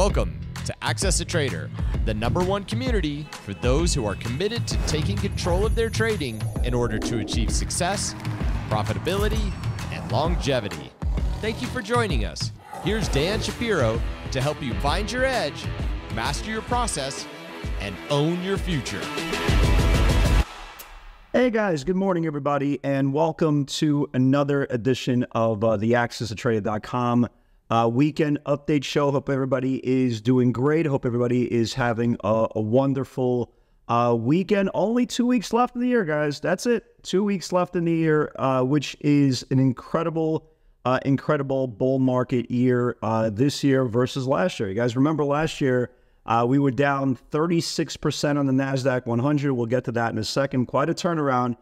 Welcome to Access a Trader, the number one community for those who are committed to taking control of their trading in order to achieve success, profitability, and longevity. Thank you for joining us. Here's Dan Shapiro to help you find your edge, master your process, and own your future. Hey guys, good morning, everybody, and welcome to another edition of uh, the AccessATrader.com uh, weekend update show. Hope everybody is doing great. Hope everybody is having a, a wonderful uh, weekend. Only two weeks left in the year, guys. That's it. Two weeks left in the year, uh, which is an incredible, uh, incredible bull market year uh, this year versus last year. You guys remember last year? Uh, we were down 36% on the NASDAQ 100. We'll get to that in a second. Quite a turnaround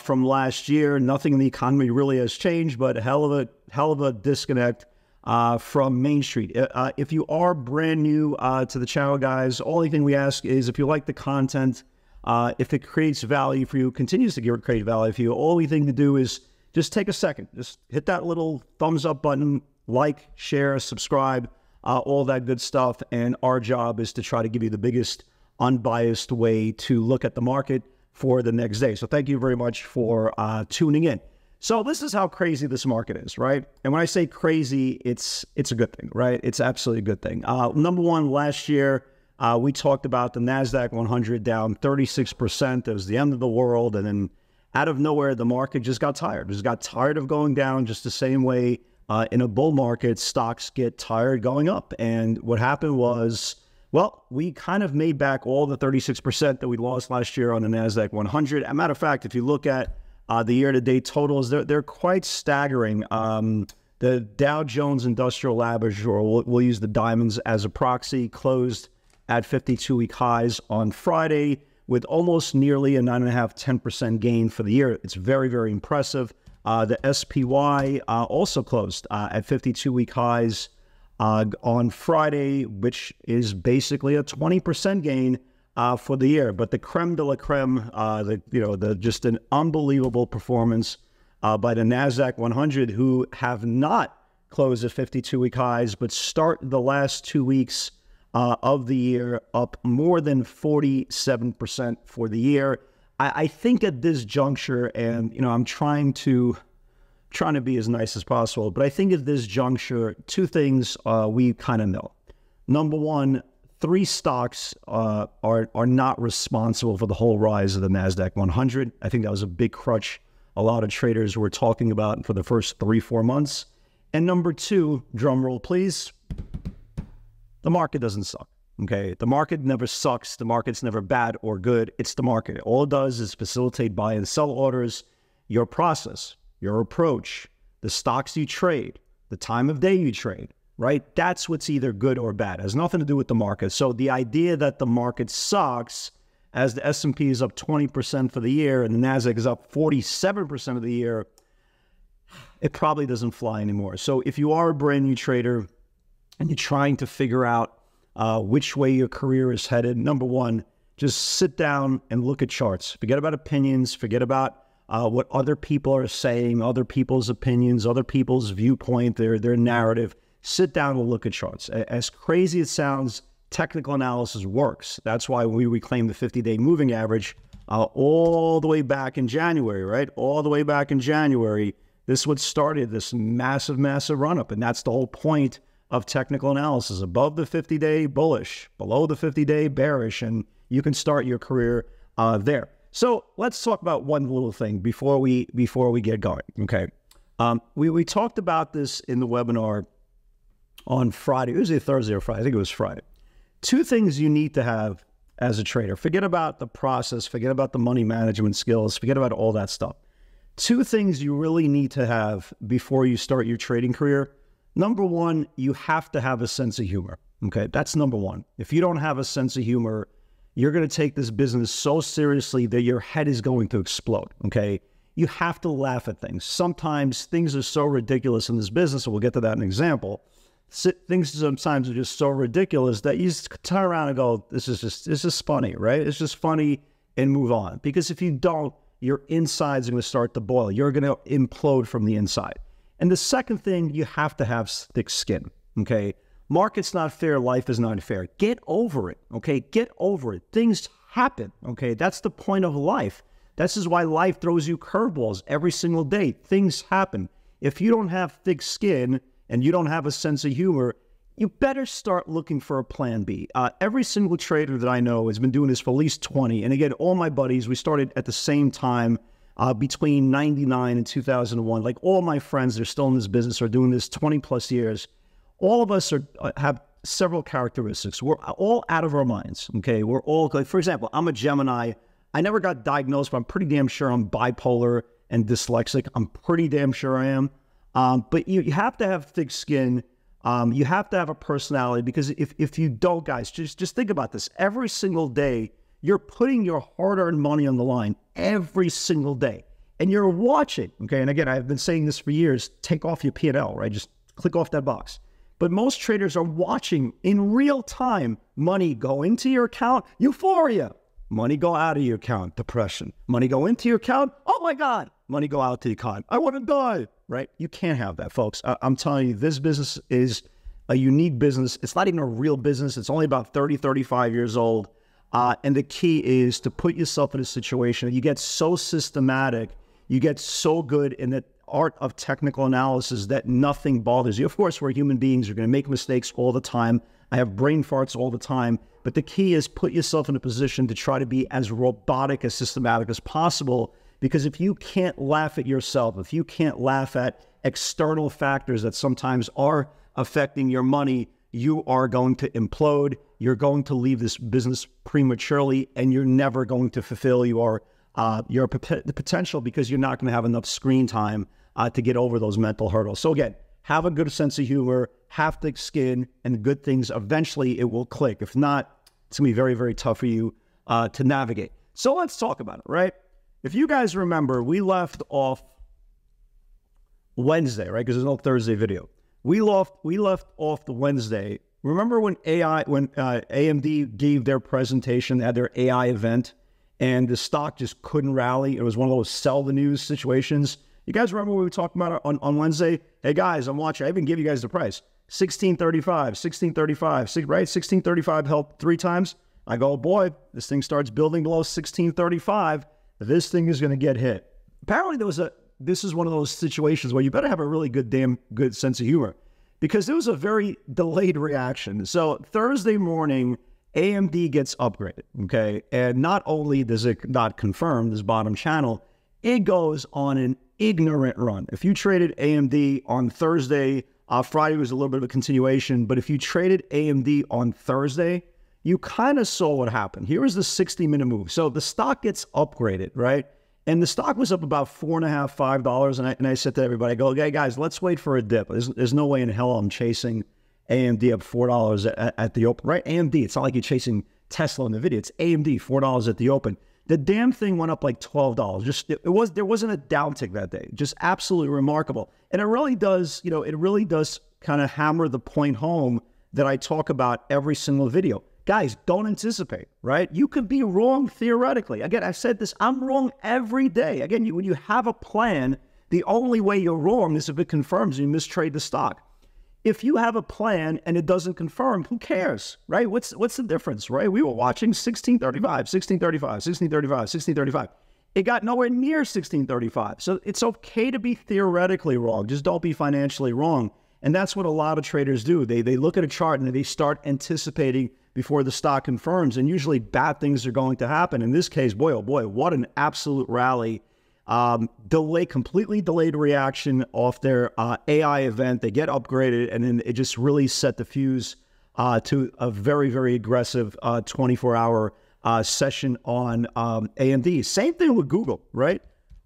from last year. Nothing in the economy really has changed, but hell of a hell of a disconnect uh, from Main Street. Uh, uh, if you are brand new uh, to the channel, guys, only thing we ask is if you like the content, uh, if it creates value for you, continues to create value for you, all we thing to do is just take a second, just hit that little thumbs up button, like, share, subscribe, uh, all that good stuff. And our job is to try to give you the biggest unbiased way to look at the market for the next day. So thank you very much for tuning in. So this is how crazy this market is, right? And when I say crazy, it's it's a good thing, right? It's absolutely a good thing. Uh, number one, last year uh, we talked about the Nasdaq 100 down 36 percent. It was the end of the world, and then out of nowhere, the market just got tired. It just got tired of going down, just the same way uh, in a bull market stocks get tired going up. And what happened was. Well, we kind of made back all the 36% that we lost last year on the NASDAQ 100. As a matter of fact, if you look at uh, the year-to-date totals they're they're quite staggering. Um, the Dow Jones Industrial Average, or we'll, we'll use the diamonds as a proxy, closed at 52-week highs on Friday with almost nearly a nine and a half, 10% gain for the year. It's very, very impressive. Uh, the SPY uh, also closed uh, at 52 week highs uh, on Friday, which is basically a 20% gain uh, for the year. But the creme de la creme, uh, the you know the just an unbelievable performance uh, by the Nasdaq 100, who have not closed at 52 week highs, but start the last two weeks uh, of the year up more than 47 percent for the year. I, I think at this juncture, and you know, I'm trying to trying to be as nice as possible, but I think at this juncture, two things uh, we kind of know. Number one, three stocks uh, are are not responsible for the whole rise of the Nasdaq 100. I think that was a big crutch a lot of traders were talking about for the first three four months. And number two, drum roll please, the market doesn't suck. Okay, the market never sucks. The market's never bad or good. It's the market. All it does is facilitate buy and sell orders. Your process, your approach, the stocks you trade, the time of day you trade right? That's what's either good or bad. It has nothing to do with the market. So the idea that the market sucks as the S&P is up 20% for the year and the Nasdaq is up 47% of the year, it probably doesn't fly anymore. So if you are a brand new trader and you're trying to figure out uh, which way your career is headed, number one, just sit down and look at charts. Forget about opinions. Forget about uh, what other people are saying, other people's opinions, other people's viewpoint, their their narrative sit down and look at charts. As crazy as it sounds, technical analysis works. That's why we reclaim the 50 day moving average uh, all the way back in January, right? All the way back in January. This is what started this massive, massive run up. And that's the whole point of technical analysis above the 50 day bullish, below the 50 day bearish, and you can start your career uh, there. So let's talk about one little thing before we before we get going. Okay, um, we we talked about this in the webinar on Friday. It was either Thursday or Friday. I think it was Friday. Two things you need to have as a trader. Forget about the process, forget about the money management skills, forget about all that stuff. Two things you really need to have before you start your trading career. Number one, you have to have a sense of humor. Okay, that's number one. If you don't have a sense of humor, you're going to take this business so seriously that your head is going to explode. Okay, you have to laugh at things. Sometimes things are so ridiculous in this business, and we'll get to that in an example things sometimes are just so ridiculous that you just turn around and go, "This is just this is funny, right? It's just funny," and move on. Because if you don't, your insides are going to start to boil. You're going to implode from the inside. And the second thing, you have to have thick skin. Okay, Market's not fair. Life is not fair. Get over it. Okay. Get over it. Things happen. Okay. That's the point of life. This is why life throws you curveballs every single day. Things happen. If you don't have thick skin and you don't have a sense of humor, you better start looking for a plan B. Uh, every single trader that I know has been doing this for at least 20. And again, all my buddies, we started at the same time uh, between 99 and 2001. Like all my friends, they're still in this business, are doing this 20 plus years all of us are uh, have several characteristics. We're all out of our minds. Okay, we're all like, for example, I'm a Gemini. I never got diagnosed, but I'm pretty damn sure I'm bipolar and dyslexic. I'm pretty damn sure I am. Um, but you, you have to have thick skin. Um, you have to have a personality because if, if you don't, guys, just just think about this. Every single day, you're putting your hard-earned money on the line every single day, and you're watching. Okay, and again, I've been saying this for years. Take off your P and L, right? Just click off that box. But most traders are watching in real time money go into your account, euphoria. Money go out of your account, depression. Money go into your account, oh my God. Money go out to the economy. I want to die, right? You can't have that, folks. I- I'm telling you, this business is a unique business. It's not even a real business. It's only about 30, 35 years old. Uh, and the key is to put yourself in a situation you get so systematic, you get so good in that art of technical analysis that nothing bothers you. Of course, we're human beings, we're going to make mistakes all the time. I have brain farts all the time. But the key is put yourself in a position to try to be as robotic, as systematic as possible. Because if you can't laugh at yourself, if you can't laugh at external factors that sometimes are affecting your money, you are going to implode. You're going to leave this business prematurely, and you're never going to fulfill your uh, your the potential because you're not going to have enough screen time uh, to get over those mental hurdles. So again, have a good sense of humor, have thick skin, and good things. Eventually, it will click. If not, it's going to be very, very tough for you uh, to navigate. So let's talk about it, right? If you guys remember, we left off Wednesday, right? Because there's no Thursday video. We left we left off the Wednesday. Remember when AI when uh, AMD gave their presentation, at their AI event, and the stock just couldn't rally. It was one of those sell the news situations. You guys remember we were talking about on, on Wednesday? Hey guys, I'm watching. I even give you guys the price. 1635, 1635, right? 1635 held three times. I go, boy, this thing starts building below 1635. This thing is going to get hit. Apparently, there was a. This is one of those situations where you better have a really good, damn good sense of humor, because there was a very delayed reaction. So Thursday morning, AMD gets upgraded. Okay, and not only does it not confirm this bottom channel, it goes on an ignorant run. If you traded AMD on Thursday, uh, Friday was a little bit of a continuation, but if you traded AMD on Thursday, you kind of saw what happened. Here is the 60 minute move. So the stock gets upgraded, right? And the stock was up about four and a half, five dollars. And I, and I said to everybody, I go, okay, guys, let's wait for a dip. There's, there's no way in hell I'm chasing AMD up four dollars at, at the open, right? AMD. It's not like you're chasing Tesla in the video. It's AMD, four dollars at the open. The damn thing went up like twelve dollars. Just it was there wasn't a downtick that day. Just absolutely remarkable. And it really does, you know, it really does kind of hammer the point home that I talk about every single video. Guys, don't anticipate, right? You could be wrong theoretically. Again, I've said this, I'm wrong every day. Again, you, when you have a plan, the only way you're wrong is if it confirms you mistrade the stock if you have a plan and it doesn't confirm, who cares, right? What's what's the difference, right? We were watching 1635, 1635, 1635, 1635. It got nowhere near 1635. So it's okay to be theoretically wrong. Just don't be financially wrong. And that's what a lot of traders do. They they look at a chart and they start anticipating before the stock confirms. And usually bad things are going to happen. In this case, boy, oh boy, what an absolute rally um, delay, completely delayed reaction off their uh, AI event. They get upgraded, and then it just really set the fuse uh, to a very, very aggressive 24 uh, hour uh, session on um, AMD. Same thing with Google, right?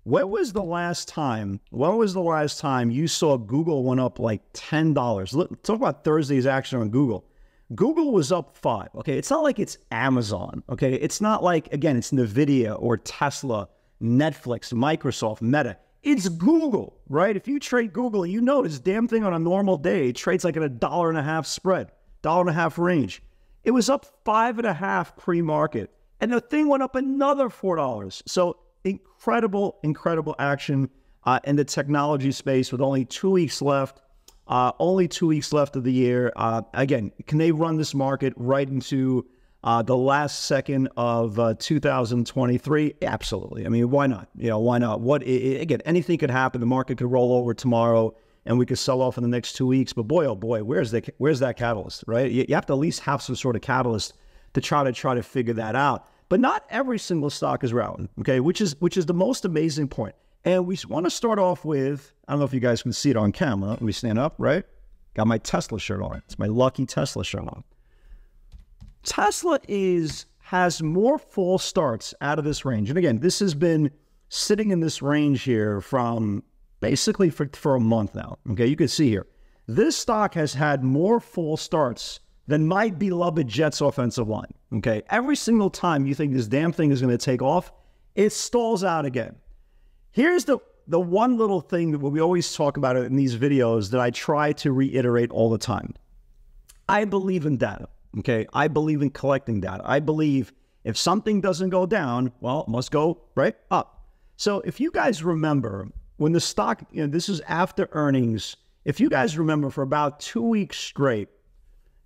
When was the last time? When was the last time you saw Google went up like ten dollars? Talk about Thursday's action on Google. Google was up five. Okay, it's not like it's Amazon. Okay, it's not like again it's Nvidia or Tesla Netflix, Microsoft, Meta. It's Google, right? If you trade Google, you know this damn thing on a normal day trades like at a dollar and a half spread, dollar and a half range. It was up five and a half pre-market, and the thing went up another four dollars. So incredible, incredible action uh, in the technology space with only two weeks left Uh, only two weeks left of the year. Uh, again, can they run this market right into uh, the last second of uh, 2023? Absolutely. I mean, why not? You know, why not? What it, again? Anything could happen. The market could roll over tomorrow, and we could sell off in the next two weeks. But boy, oh boy, where's the where's that catalyst? Right? You, you have to at least have some sort of catalyst to try to try to figure that out. But not every single stock is rallying. Okay, which is which is the most amazing point. And we want to start off with I don't know if you guys can see it on camera. Let me stand up, right? Got my Tesla shirt on. It's my lucky Tesla shirt on. Tesla is has more false starts out of this range. And again, this has been sitting in this range here from basically for, for a month now. Okay, you can see here. This stock has had more false starts than my beloved Jets offensive line. Okay, every single time you think this damn thing is going to take off, it stalls out again. Here's the the one little thing that we always talk about in these videos that I try to reiterate all the time. I believe in data. Okay. I believe in collecting data. I believe if something doesn't go down, well, it must go right up. So if you guys remember when the stock, you know, this is after earnings, if you guys remember for about two weeks straight,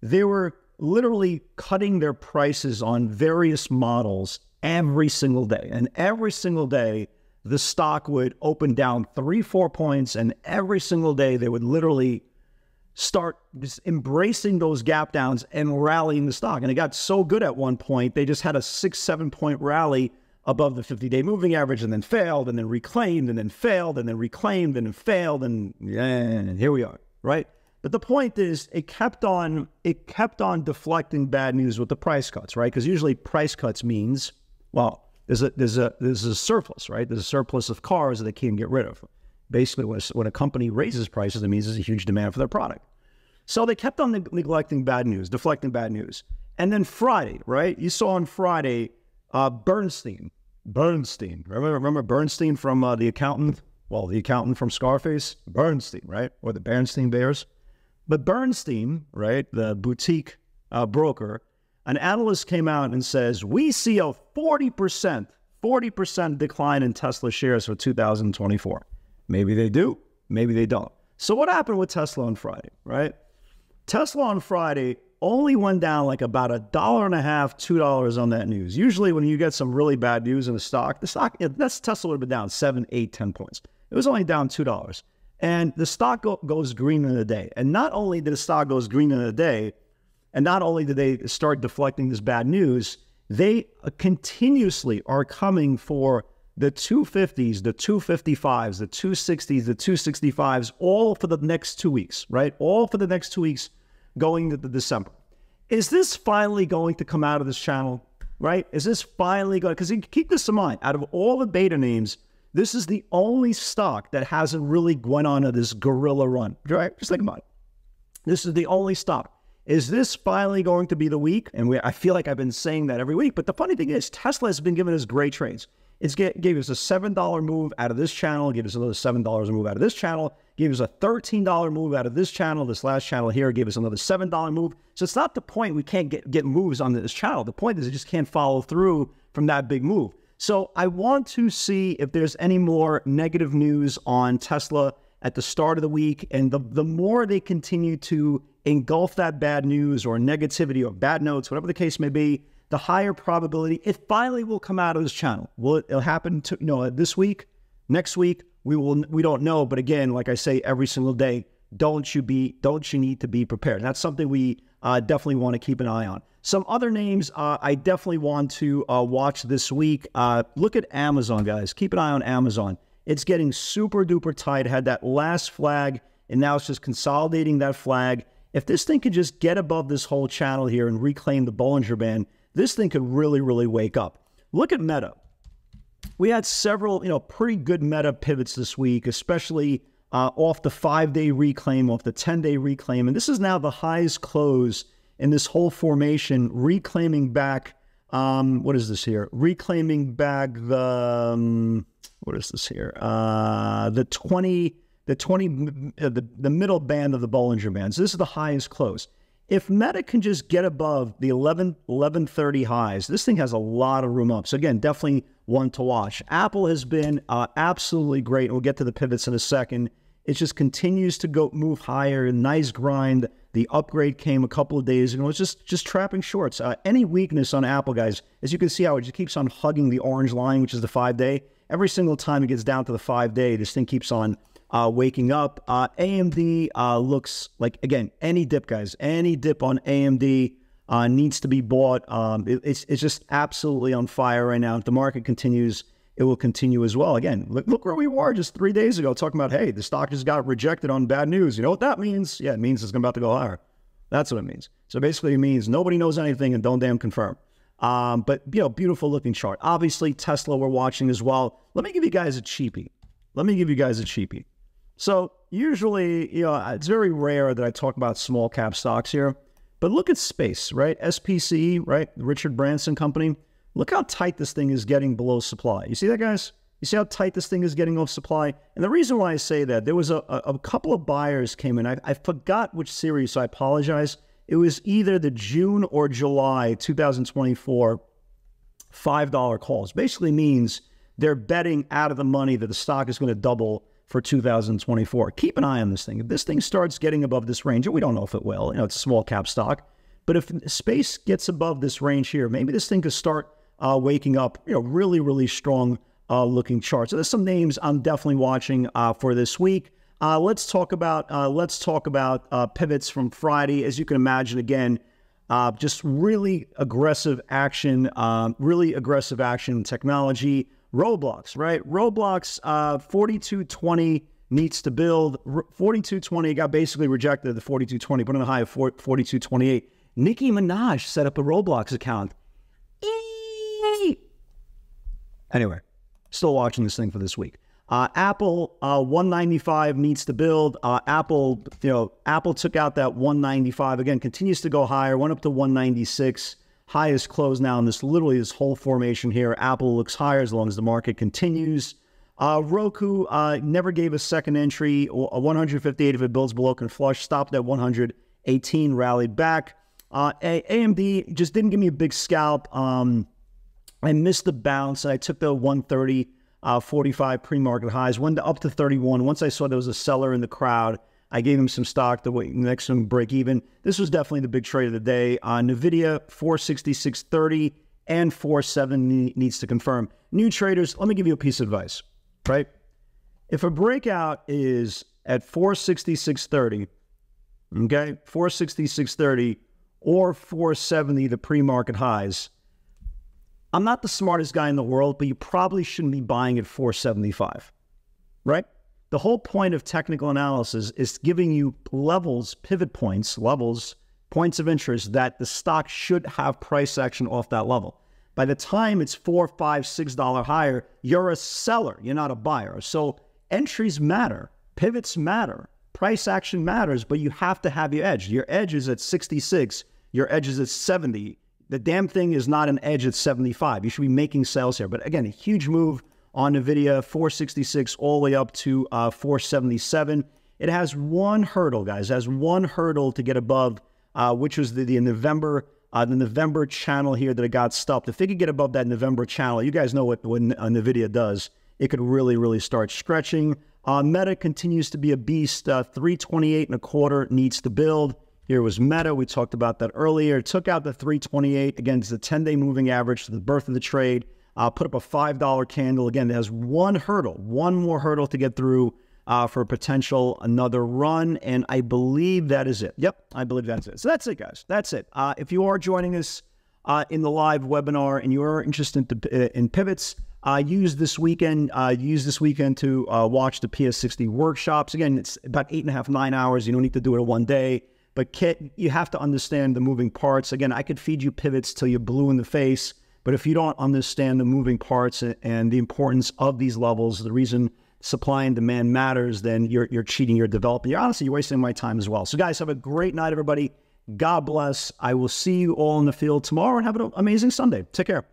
they were literally cutting their prices on various models every single day. And every single day, the stock would open down three, four points, and every single day they would literally start just embracing those gap downs and rallying the stock. And it got so good at one point, they just had a six, seven point rally above the 50 day moving average and then failed and then reclaimed and then failed and then reclaimed and then failed. And yeah, and here we are, right? But the point is it kept on it kept on deflecting bad news with the price cuts, right? Because usually price cuts means, well, there's a there's a there's a surplus, right? There's a surplus of cars that they can't get rid of. Basically, when a, when a company raises prices, it means there's a huge demand for their product. So they kept on neglecting bad news, deflecting bad news. And then Friday, right? You saw on Friday, uh, Bernstein. Bernstein. Remember, remember Bernstein from uh, The Accountant? Well, the accountant from Scarface? Bernstein, right? Or the Bernstein Bears. But Bernstein, right, the boutique uh, broker, an analyst came out and says, we see a 40%, 40% decline in Tesla shares for 2024. Maybe they do, maybe they don't. So what happened with Tesla on Friday, right? Tesla on Friday only went down like about a dollar and a half, two dollars on that news. Usually, when you get some really bad news in the stock, the stock that's Tesla would have been down seven, eight, ten points. It was only down two dollars, and the stock go, goes green in a day. And not only did the stock goes green in a day, and not only did they start deflecting this bad news, they uh, continuously are coming for the 250s, the 255s, the 260s, the 265s, all for the next two weeks, right? All for the next two weeks going to the December. Is this finally going to come out of this channel, right? Is this finally going? Because keep this in mind, out of all the beta names, this is the only stock that hasn't really gone on this gorilla run, right? Just think about it. This is the only stock. Is this finally going to be the week? And we, I feel like I've been saying that every week. But the funny thing is, Tesla has been giving us great trades. It's get, gave us a $7 move out of this channel, gave us another $7 move out of this channel, gave us a $13 move out of this channel. This last channel here gave us another $7 move. So it's not the point we can't get, get moves on this channel. The point is it just can't follow through from that big move. So I want to see if there's any more negative news on Tesla at the start of the week. And the, the more they continue to engulf that bad news or negativity or bad notes, whatever the case may be, the higher probability it finally will come out of this channel. Will it it'll happen to you know this week, next week? We will we don't know, but again, like I say every single day, don't you be don't you need to be prepared? And That's something we uh, definitely want to keep an eye on. Some other names uh, I definitely want to uh, watch this week. Uh, look at Amazon, guys. Keep an eye on Amazon. It's getting super duper tight. It had that last flag, and now it's just consolidating that flag. If this thing could just get above this whole channel here and reclaim the Bollinger Band, this thing could really, really wake up. Look at Meta. We had several, you know, pretty good Meta pivots this week, especially uh, off the five-day reclaim, off the 10-day reclaim, and this is now the highest close in this whole formation, reclaiming back. Um, what is this here? Reclaiming back the um, what is this here? Uh, the 20, the 20, uh, the, the middle band of the Bollinger Band. So this is the highest close. If Meta can just get above the 11, 1130 highs, this thing has a lot of room up. So again, definitely one to watch. Apple has been uh, absolutely great. We'll get to the pivots in a second. It just continues to go move higher. Nice grind. The upgrade came a couple of days ago. It's just just trapping shorts. Uh, any weakness on Apple, guys, as you can see how it just keeps on hugging the orange line, which is the five day. Every single time it gets down to the five day, this thing keeps on uh, waking up. Uh, AMD uh, looks like again any dip, guys. Any dip on AMD uh, needs to be bought. Um, it, it's it's just absolutely on fire right now. If the market continues it will continue as well. Again, look, look where we were just three days ago talking about, hey, the stock just got rejected on bad news. You know what that means? Yeah, it means it's about to go higher. That's what it means. So basically, it means nobody knows anything and don't damn confirm. Um, but, you know, beautiful looking chart. Obviously, Tesla we're watching as well. Let me give you guys a cheapie. Let me give you guys a cheapie. So usually, you know, it's very rare that I talk about small cap stocks here. But look at space, right? SPCE, right? Richard Branson Company. Look how tight this thing is getting below supply. You see that, guys? You see how tight this thing is getting off supply? And the reason why I say that, there was a, a, a couple of buyers came in. I, I forgot which series, so I apologize. It was either the June or July 2024 $5 calls. Basically means they're betting out of the money that the stock is going to double for 2024. Keep an eye on this thing. If this thing starts getting above this range, we don't know if it will, you know, it's a small cap stock, but if space gets above this range here, maybe this thing could start uh, waking up, you know, really, really strong uh, looking charts. So there's some names I'm definitely watching uh, for this week. Uh, let's talk about uh, let's talk about uh, pivots from Friday. As you can imagine, again, just really aggressive action, um, really aggressive action technology. Roblox, right? Roblox 4220 needs to build. 4220 got basically rejected the 4220, put in a high of 4228. Nicki Minaj set up a Roblox account. Anyway, still watching this thing for this week. Uh, Apple uh, 195 needs to build. Uh, Apple, you know, Apple took out that 195 again, continues to go higher, went up to 196. Highest close now in this literally this whole formation here. Apple looks higher as long as the market continues. Uh, Roku uh, never gave a second entry. A 158 if it builds below can flush. Stopped at 118, rallied back. Uh, AMD just didn't give me a big scalp. Um, I missed the bounce. I took the 130, uh, 45 pre-market highs, went up to 31. Once I saw there was a seller in the crowd, I gave him some stock to wait next to break even. This was definitely the big trade of the day. Uh, Nvidia 466.30 and 470 needs to confirm. New traders, let me give you a piece of advice, right? If a breakout is at 466.30, okay, 466.30 or 470, the pre-market highs, I'm not the smartest guy in the world, but you probably shouldn't be buying at 475, right? The whole point of technical analysis is giving you levels, pivot points, levels, points of interest that the stock should have price action off that level. By the time it's four, five, six dollar higher, you're a seller. You're not a buyer. So entries matter, pivots matter, price action matters, but you have to have your edge. Your edge is at 66. Your edge is at 70 the damn thing is not an edge at 75. You should be making sales here. But again, a huge move on NVIDIA, 466 all the way up to uh, 477. It has one hurdle, guys. It has one hurdle to get above, uh, which was the, the November uh, the November channel here that it got stopped. If they could get above that November channel, you guys know what, what uh, NVIDIA does. It could really, really start stretching. Uh, Meta continues to be a beast. Uh, 328 and a quarter needs to build. Here was Meta. We talked about that earlier. Took out the 328 against the 10 day moving average the birth of the trade. Uh, put up a $5 candle. Again, has one hurdle, one more hurdle to get through uh, for a potential another run. And I believe that is it. Yep, I believe that's it. So that's it, guys. That's it. Uh, if you are joining us uh, in the live webinar and you are interested in, in pivots, uh, use this weekend. Uh, use this weekend to uh, watch the PS60 workshops. Again, it's about eight and a half, nine hours. You don't need to do it in one day. But Kit, you have to understand the moving parts. Again, I could feed you pivots till you're blue in the face, but if you don't understand the moving parts and the importance of these levels, the reason supply and demand matters, then you're you're cheating your developer. You're honestly you're wasting my time as well. So guys, have a great night, everybody. God bless. I will see you all in the field tomorrow and have an amazing Sunday. Take care.